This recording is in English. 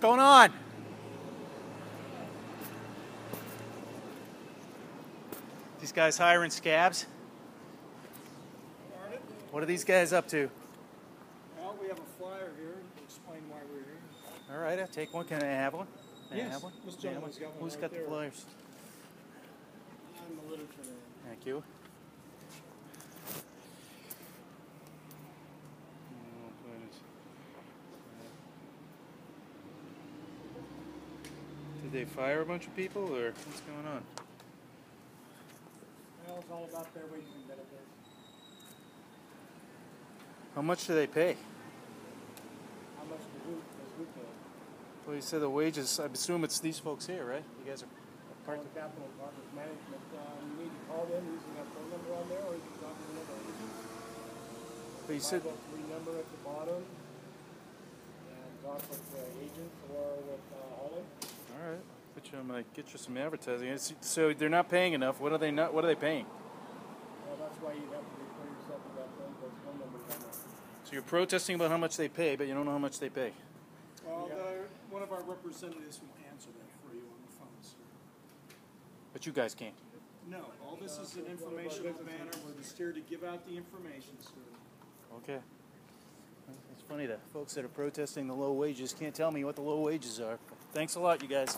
What's going on? These guys hiring scabs? What are these guys up to? Well, we have a flyer here to explain why we're here. All right, I'll take one. Can I have one? Can I Yes, have one? I have gentleman's got one Who's right got the flyers? I'm the literature man. Thank you. Did they fire a bunch of people, or what's going on? Well, it's all about their wages and benefits. How much do they pay? How much does who, does who pay? Well, you said the wages. I assume it's these folks here, right? You guys are Part of the capital department management, um, you need to call them using that phone number on there, or you can talk to another agent. But you said, three number at the bottom, and talk with the agent or with, uh, Ollie. all right. But you, I'm gonna get you some advertising. It's- So they're not paying enough. What are they not? What are they paying? Well, that's why you have to refer yourself to that phone, those phone numbers. So you're protesting about how much they pay, but you don't know how much they pay. Well, Yeah. the, one of our representatives will answer that for you on the phone, sir. But you guys can't. No, all this is an informational banner, we're just here to give out the information, sir. Okay. It's funny that folks that are protesting the low wages can't tell me what the low wages are. Thanks a lot, you guys.